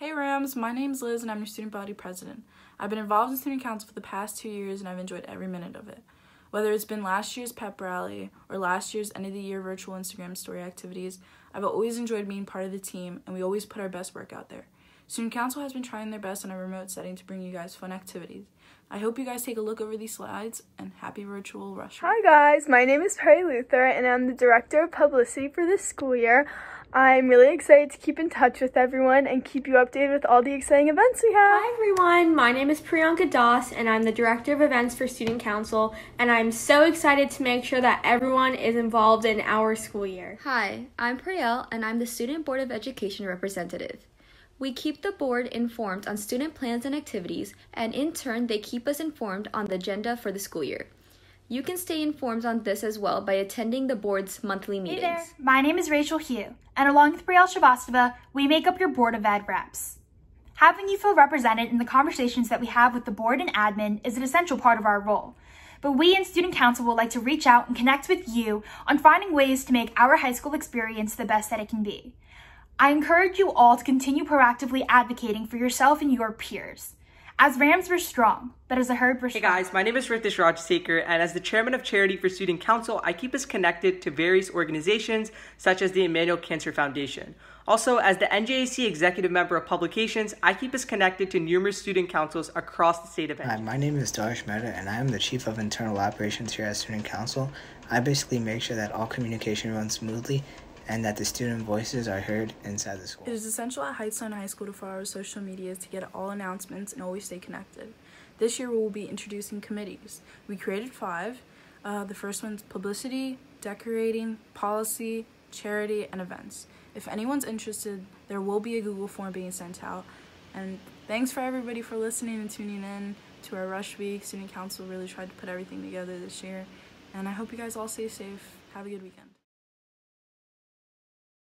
Hey Rams, my name's Liz and I'm your student body president. I've been involved in student council for the past two years and I've enjoyed every minute of it. Whether it's been last year's pep rally or last year's end of the year virtual Instagram story activities, I've always enjoyed being part of the team and we always put our best work out there. Student Council has been trying their best in a remote setting to bring you guys fun activities. I hope you guys take a look over these slides and happy virtual rush. Hi guys, my name is Perry Luther and I'm the Director of Publicity for this school year. I'm really excited to keep in touch with everyone and keep you updated with all the exciting events we have. Hi everyone, my name is Priyanka Das and I'm the Director of Events for Student Council and I'm so excited to make sure that everyone is involved in our school year. Hi, I'm Priyel and I'm the Student Board of Education representative. We keep the board informed on student plans and activities, and in turn, they keep us informed on the agenda for the school year. You can stay informed on this as well by attending the board's monthly meetings. Hey there, my name is Rachel Hugh, and along with Brielle Srivastava, we make up your Board of Ed reps. Having you feel represented in the conversations that we have with the board and admin is an essential part of our role. But we in Student Council would like to reach out and connect with you on finding ways to make our high school experience the best that it can be. I encourage you all to continue proactively advocating for yourself and your peers. As Rams, we're strong, but as a herd, we're Hey guys, my name is Rithesh Rajasekar, and as the chairman of Charity for Student Council, I keep us connected to various organizations such as the Emmanuel Cancer Foundation. Also, as the NJAC executive member of publications, I keep us connected to numerous student councils across the state of Hi, my name is Darsh Mehta, and I am the Chief of Internal Operations here at Student Council. I basically make sure that all communication runs smoothly and that the student voices are heard inside the school. It is essential at Hightstown High School to follow our social medias to get all announcements and always stay connected. This year we will be introducing committees. We created five. Uh, the first one's publicity, decorating, policy, charity, and events. If anyone's interested, there will be a Google form being sent out. And thanks for everybody for listening and tuning in to our Rush Week. Student Council really tried to put everything together this year. And I hope you guys all stay safe. Have a good weekend.